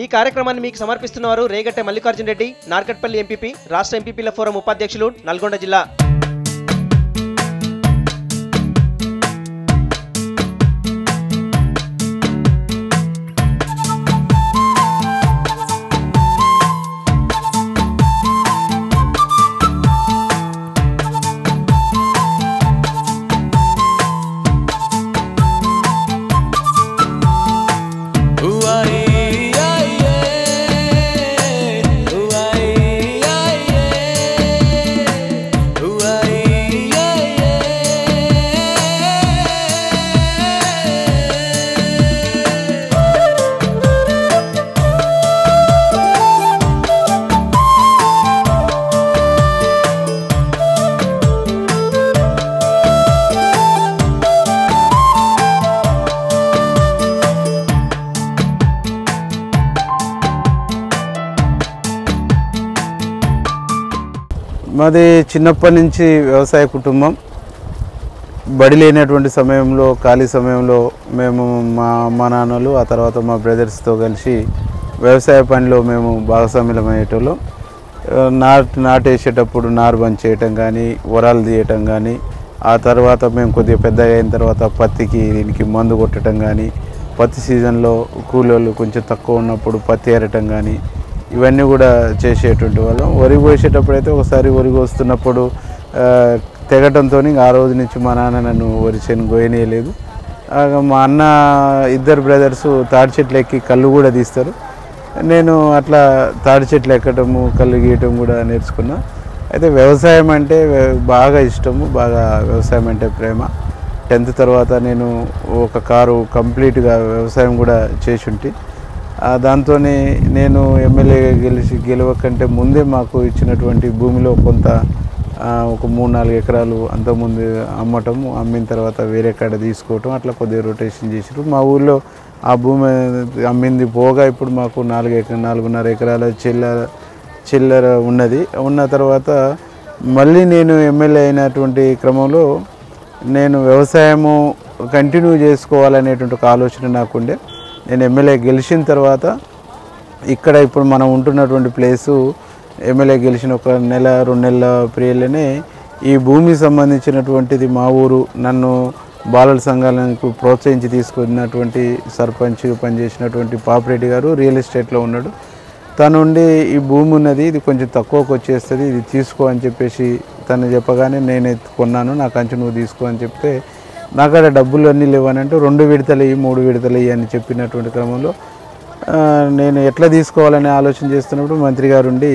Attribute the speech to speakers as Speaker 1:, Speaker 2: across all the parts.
Speaker 1: ఈ కార్యక్రమాన్ని మీకు సమర్పిస్తున్నవారు రేగట్టె మల్లికార్జున రెడ్డి నార్కట్పల్లి ఎంపీపీ రాష్ట్ర ఎంపీపీల ఫోరం ఉపాధ్యక్షులు నల్గొండ జిల్లా.
Speaker 2: మాది చిన్నప్పటి నుంచి వ్యవసాయ కుటుంబం. బడి లేనటువంటి సమయంలో ఖాళీ సమయంలో మేము మా అమ్మా నాన్నలు ఆ తర్వాత మా బ్రదర్స్తో కలిసి వ్యవసాయ పనిలో మేము భాగస్వామ్యం అయ్యేటోళ్ళం నాటు నాటేసేటప్పుడు నారు బంద్ చేయటం కానీ వరాలు తీయటం కానీ ఆ తర్వాత మేము కొద్దిగా పెద్దగా అయిన తర్వాత పత్తికి దీనికి మందు కొట్టడం కానీ పత్తి సీజన్లో కూలోళ్ళు కొంచెం తక్కువ ఉన్నప్పుడు పత్తి ఏరటం కానీ ఇవన్నీ కూడా చేసేటువంటి వాళ్ళం. వరి పోసేటప్పుడు అయితే ఒకసారి వరి కోస్తున్నప్పుడు తెగటంతో ఆ రోజు నుంచి మా నాన్న నన్ను వరి చేను గోయనేయలేదు మా అన్న ఇద్దరు బ్రదర్స్ తాడి చెట్లు ఎక్కి కళ్ళు కూడా తీస్తారు. నేను అట్లా తాడి చెట్లు ఎక్కటము కళ్ళు గీయటం కూడా నేర్చుకున్నా. అయితే వ్యవసాయం అంటే బాగా ఇష్టము బాగా వ్యవసాయం అంటే ప్రేమ. టెన్త్ తర్వాత నేను ఒక కారు కంప్లీట్గా వ్యవసాయం కూడా చేసి ఉంటే దాంతో నేను ఎమ్మెల్యే గెలిచి గెలవకంటే ముందే మాకు ఇచ్చినటువంటి భూమిలో కొంత ఒక మూడు నాలుగు ఎకరాలు అంతకుముందు అమ్మటం అమ్మిన తర్వాత వేరే కాడ తీసుకోవటం అట్లా కొద్దిగా రొటేషన్ చేసారు మా ఊళ్ళో ఆ భూమి అమ్మింది పోగా ఇప్పుడు మాకు నాలుగు ఎకర నాలుగున్నర ఎకరాల చిల్లర చిల్లర ఉన్నది. ఉన్న తర్వాత మళ్ళీ నేను ఎమ్మెల్యే అయినటువంటి క్రమంలో నేను వ్యవసాయము కంటిన్యూ చేసుకోవాలనేటువంటి ఒక ఆలోచన నాకుండే. నేను ఎమ్మెల్యే గెలిచిన తర్వాత ఇక్కడ ఇప్పుడు మనం ఉంటున్నటువంటి ప్లేసు ఎమ్మెల్యే గెలిచిన ఒక నెల రెండు నెలల ప్రియలనే ఈ భూమికి సంబంధించినటువంటిది మా ఊరు నన్ను బాలల సంఘాలకు ప్రోత్సహించి తీసుకున్నటువంటి సర్పంచ్ పనిచేసినటువంటి పాపిరెడ్డి గారు రియల్ ఎస్టేట్లో ఉన్నాడు. తను ఉండి ఈ భూమి ఉన్నది ఇది కొంచెం తక్కువకు వచ్చేస్తుంది ఇది తీసుకో అని చెప్పేసి తను చెప్పగానే నేను కొన్నాను నాకు అంచు నువ్వు తీసుకో అని చెప్తే నాకాడ డబ్బులు అన్నీ లేవనంటే రెండు విడతలు ఇయ్యి మూడు విడతలు ఇయ్యి అని చెప్పినటువంటి క్రమంలో నేను ఎట్లా తీసుకోవాలని ఆలోచన చేస్తున్నప్పుడు మంత్రి గారు ఉండి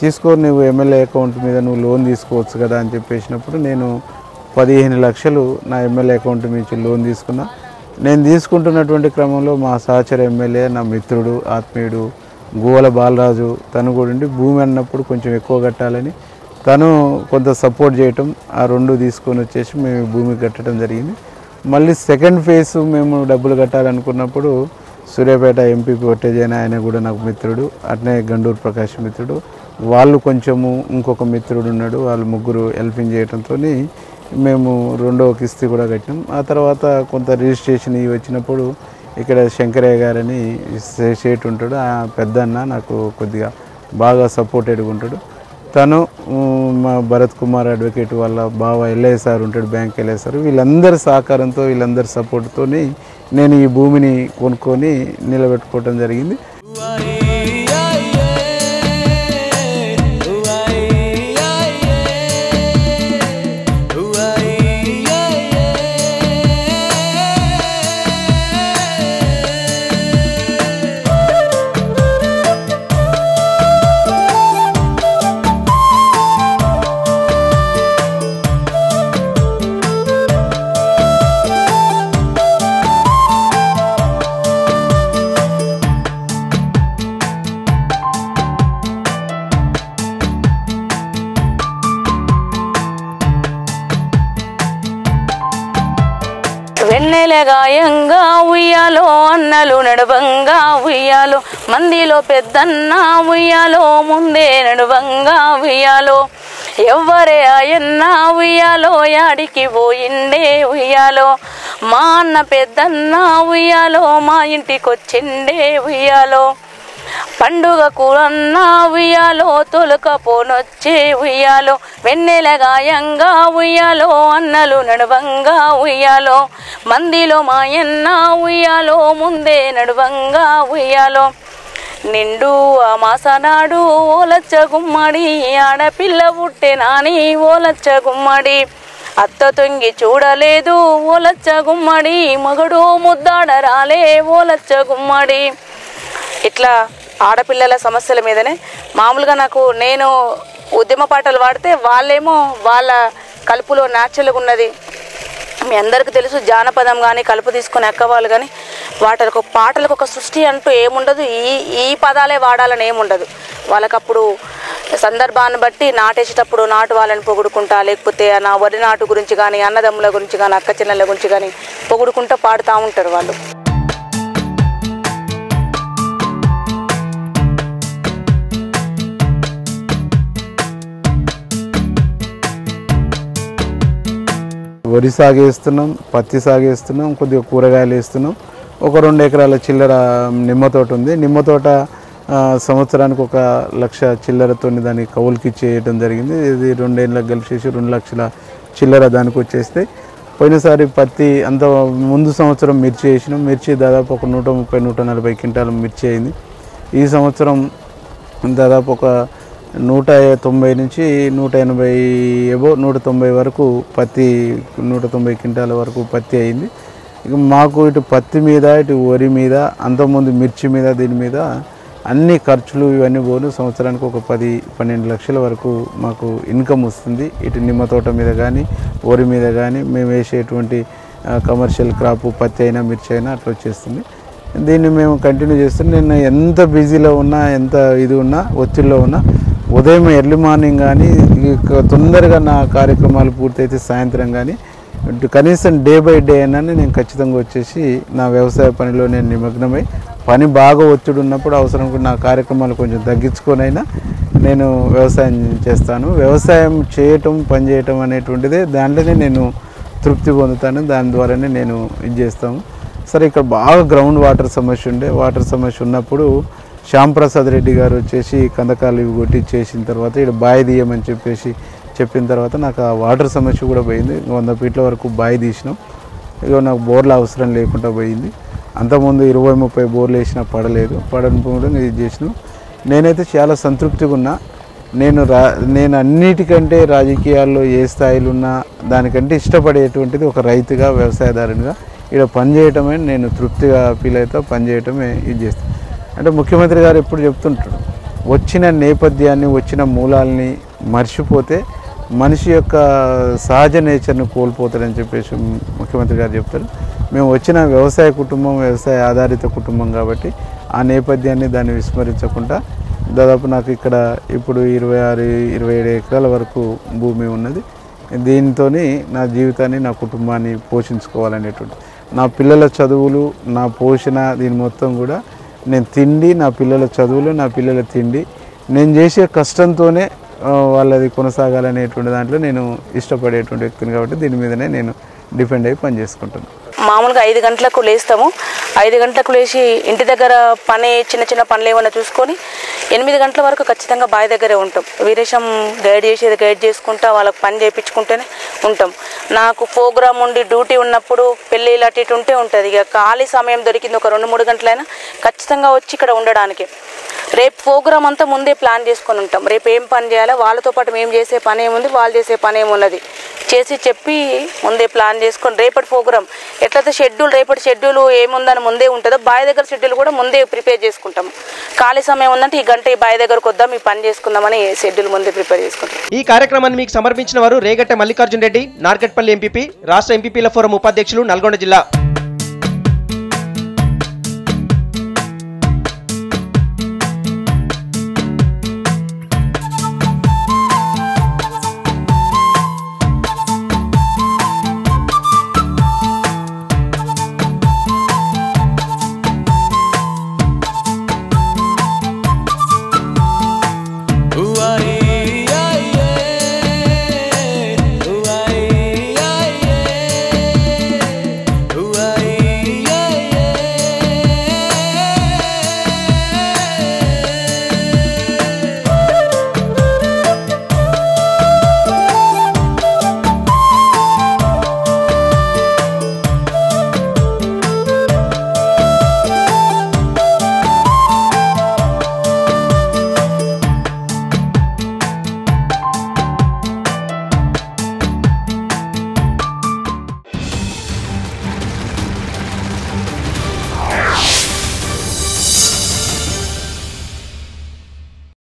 Speaker 2: తీసుకో నువ్వు ఎమ్మెల్యే అకౌంట్ మీద నువ్వు లోన్ తీసుకోవచ్చు కదా అని చెప్పేసినప్పుడు నేను పదిహేను లక్షలు నా ఎమ్మెల్యే అకౌంట్ నుంచి లోన్ తీసుకున్నా. నేను తీసుకుంటున్నటువంటి క్రమంలో మా సహచర ఎమ్మెల్యే నా మిత్రుడు ఆత్మీయుడు గువ్వల బాలరాజు తను కూడా ఉండి భూమి అన్నప్పుడు కొంచెం ఎక్కువ కట్టాలని తను కొంత సపోర్ట్ చేయటం ఆ రెండు తీసుకొని వచ్చేసి మేము భూమి కట్టడం జరిగింది. మళ్ళీ సెకండ్ ఫేజ్ మేము డబ్బులు కట్టాలనుకున్నప్పుడు సూర్యాపేట ఎంపీ కొట్టేజైన ఆయన కూడా నాకు మిత్రుడు అట్నే గండూరు ప్రకాష్ మిత్రుడు. వాళ్ళు కొంచెము ఇంకొక మిత్రుడు ఉన్నాడు వాళ్ళు ముగ్గురు హెల్పింగ్ చేయడంతో మేము రెండవ కిస్తీ కూడా కట్టినాం. ఆ తర్వాత కొంత రిజిస్ట్రేషన్ ఇవి వచ్చినప్పుడు ఇక్కడ శంకరయ్య గారని సేట్ ఉంటాడు ఆ పెద్దన్న నాకు కొద్దిగా బాగా సపోర్టెడ్గా ఉంటాడు. తను మా భరత్ కుమార్ అడ్వకేట్ వాళ్ళ బావ ఎల్ఐ సార్ ఉంటాడు బ్యాంక్ ఎల్ఐ సార్ వీళ్ళందరి సహకారంతో వీళ్ళందరి సపోర్ట్తో నేను ఈ భూమిని కొనుక్కొని నిలబెట్టుకోవటం జరిగింది.
Speaker 3: నెల గాయంగా ఉయ్యాలో అన్నలు నడువంగా ఉయ్యాలో మందిలో పెద్దన్న ఉయ్యాలో ముందే నడువంగా ఉయ్యాలో. ఎవ్వరే ఆయన్న ఉయ్యాలో యాడికి పోయిండే ఉయ్యాలో. మా అన్న పెద్దన్న ఉయ్యాలో మా ఇంటికొచ్చిండే ఉయ్యాలో. పండుగకు అన్న ఉయ్యాలో తొలకపోనొచ్చే ఉయ్యాలో. వెన్నెల గాయంగా ఉయ్యాలో అన్నలు నడువంగా ఉయ్యాలో. మందిలో మాయన్న ఉయ్యాలో ముందే నడువంగా ఉయ్యాలో. నిండు ఆ మాసనాడు ఓలచ్చ గుమ్మడి ఆడపిల్ల పుట్టే నాని ఓలచ్చ గుమ్మడి. అత్త తొంగి చూడలేదు ఓలచ్చ గుమ్మడి మగడు ముద్దాడ రాలే ఓలచ్చ గుమ్మడి. ఇట్లా ఆడపిల్లల సమస్యల మీదనే. మామూలుగా నాకు నేను ఉద్యమ పాటలు పాడితే వాళ్ళేమో వాళ్ళ కలుపులో న్యాచురల్గా ఉన్నది. మీ అందరికీ తెలుసు జానపదం కానీ కలుపు తీసుకుని ఎక్కవాళ్ళు కానీ వాటికి ఒక పాటలకు ఒక సృష్టి అంటూ ఏముండదు. ఈ ఈ పదాలే వాడాలని ఏముండదు. వాళ్ళకప్పుడు సందర్భాన్ని బట్టి నాటేసేటప్పుడు నాటు వాళ్ళని పొగుడుకుంటా లేకపోతే నా వరి నాటు గురించి కానీ అన్నదమ్ముల గురించి కానీ అక్క చెల్లెల గురించి కానీ పొగుడుకుంటా పాడుతూ ఉంటారు వాళ్ళు.
Speaker 2: వరి సాగు వేస్తున్నాం పత్తి సాగు వేస్తున్నాం కొద్దిగా కూరగాయలు వేస్తున్నాం. ఒక రెండు ఎకరాల చిల్లర నిమ్మ తోట ఉంది. నిమ్మ తోట సంవత్సరానికి ఒక లక్ష చిల్లరతో దాన్ని కౌలుకి చేయడం జరిగింది. ఇది రెండేళ్ళకి కలిసేసి రెండు లక్షల చిల్లర దానికి వచ్చేస్తే పోయినసారి పత్తి అంత ముందు సంవత్సరం మిర్చి వేసినాం. మిర్చి దాదాపు ఒక నూట ముప్పై నూట నలభై క్వింటాల మిర్చి అయింది. ఈ సంవత్సరం దాదాపు ఒక నూట తొంభై నుంచి నూట ఎనభై ఏవో నూట తొంభై వరకు పత్తి నూట తొంభై క్వింటాల వరకు పత్తి అయింది. ఇక మాకు ఇటు పత్తి మీద ఇటు వరి మీద అంతకుముందు మిర్చి మీద దీని మీద అన్ని ఖర్చులు ఇవన్నీ పోను. సంవత్సరానికి ఒక పది పన్నెండు లక్షల వరకు మాకు ఇన్కమ్ వస్తుంది. ఇటు నిమ్మ తోట మీద కానీ వరి మీద కానీ మేము వేసేటువంటి కమర్షియల్ క్రాప్ పత్తి అయినా మిర్చి అయినా అట్లా వచ్చేస్తుంది. దీన్ని మేము కంటిన్యూ చేస్తున్నాం. నేను ఎంత బిజీలో ఉన్నా ఎంత ఇది ఉన్నా ఒత్తిడిలో ఉన్నా ఉదయం ఎర్లీ మార్నింగ్ కానీ తొందరగా నా కార్యక్రమాలు పూర్తయితే సాయంత్రం కానీ కనీసం డే బై డే అయినా నేను ఖచ్చితంగా వచ్చేసి నా వ్యవసాయ పనిలో నేను నిమగ్నమై పని బాగా ఒత్తిడి ఉన్నప్పుడు అవసరం కూడా నా కార్యక్రమాలు కొంచెం తగ్గించుకొనైనా నేను వ్యవసాయం చేస్తాను. వ్యవసాయం చేయటం పని చేయటం అనేటువంటిదే దాంట్లోనే నేను తృప్తి పొందుతాను. దాని ద్వారానే నేను ఇది చేస్తాము సరే ఇక్కడ బాగా గ్రౌండ్ వాటర్ సమస్య ఉండే. వాటర్ సమస్య ఉన్నప్పుడు శ్యాంప్రసాద్ రెడ్డి గారు వచ్చేసి కందకాలు ఇవి కొట్టి చేసిన తర్వాత ఇక్కడ బావి తీయమని చెప్పేసి చెప్పిన తర్వాత నాకు ఆ వాటర్ సమస్య కూడా పోయింది. వంద ఫీట్ల వరకు బావి తీసినాం. ఇక నాకు బోర్ల అవసరం లేకుండా పోయింది. అంతకుముందు ఇరవై ముప్పై బోర్లు వేసినా పడలేదు. పడని కూడా ఇది చేసినాం. నేనైతే చాలా సంతృప్తిగా ఉన్నా. నేను రా నేను అన్నిటికంటే రాజకీయాల్లో ఏ స్థాయిలో ఉన్నా దానికంటే ఇష్టపడేటువంటిది ఒక రైతుగా వ్యవసాయదారునిగా ఇక్కడ పని చేయటమే నేను తృప్తిగా ఫీల్ అవుతా. పనిచేయటమే ఇది చేస్తాను అంటే ముఖ్యమంత్రి గారు ఎప్పుడు చెప్తుంటాడు వచ్చిన నేపథ్యాన్ని వచ్చిన మూలాల్ని మర్చిపోతే మనిషి యొక్క సహజ నేచర్ని కోల్పోతారని చెప్పేసి ముఖ్యమంత్రి గారు చెప్తారు. మేము వచ్చిన వ్యవసాయ కుటుంబం వ్యవసాయ ఆధారిత కుటుంబం కాబట్టి ఆ నేపథ్యాన్ని దాన్ని విస్మరించకుండా దాదాపు నాకు ఇక్కడ ఇప్పుడు ఇరవై ఆరు ఇరవై ఏడు ఎకరాల వరకు భూమి ఉన్నది. దీంతో నా జీవితాన్ని నా కుటుంబాన్ని పోషించుకోవాలనేటువంటి నా పిల్లల చదువులు నా పోషణ దీని మొత్తం కూడా నేను తిండి నా పిల్లల చదువులు నా పిల్లల తిండి నేను చేసే కష్టంతోనే వాళ్ళది కొనసాగాలనేటువంటి దాంట్లో నేను ఇష్టపడేటువంటి వ్యక్తిని కాబట్టి దీని మీదనే నేను డిపెండ్ అయ్యి పని చేసుకుంటాను
Speaker 3: మామూలుగా ఐదు గంటలకు లేస్తాము. ఐదు గంటలకు లేచి ఇంటి దగ్గర పని చిన్న చిన్న పనులు ఏమైనా చూసుకొని ఎనిమిది గంటల వరకు ఖచ్చితంగా బావి దగ్గరే ఉంటాం. వీరేశం గైడ్ చేసేది గైడ్ చేసుకుంటా వాళ్ళకి పని చేయించుకుంటేనే ఉంటాం. నాకు ప్రోగ్రామ్ ఉండి డ్యూటీ ఉన్నప్పుడు పెళ్ళి ఇలాంటి ఉంటే ఉంటుంది. ఇక ఖాళీ సమయం దొరికింది ఒక రెండు మూడు గంటలైనా ఖచ్చితంగా వచ్చి ఇక్కడ ఉండడానికి. రేపు ప్రోగ్రామ్ అంతా ముందే ప్లాన్ చేసుకొని ఉంటాం. రేపు ఏం పని చేయాలో వాళ్ళతో పాటు మేము చేసే పని ఏముంది వాళ్ళు చేసే పని ఏమున్నది. చేసి చెప్పి ముందే ప్లాన్ చేసుకొని రేపటి ప్రోగ్రామ్ ఎట్లయితే షెడ్యూల్ రేపటి షెడ్యూల్ ఏముందని ముందే ఉంటుందో బావి దగ్గర షెడ్యూల్ కూడా ముందే ప్రిపేర్ చేసుకుంటాం. ఖాళీ సమయం ఉందంటే ఈ గంట ఈ బావి దగ్గరకు వద్దాం ఈ పని చేసుకుందామని షెడ్యూల్ ముందే ప్రిపేర్ చేసుకుంటాం.
Speaker 1: ఈ కార్యక్రమాన్ని మీకు సమర్పించిన వారు రేగట్ట మల్లికార్జున్ రెడ్డి నార్కట్పల్లి ఎంపీపీ రాష్ట్ర ఎంపీపీల ఫోరం ఉపాధ్యక్షులు నల్గొండ జిల్లా.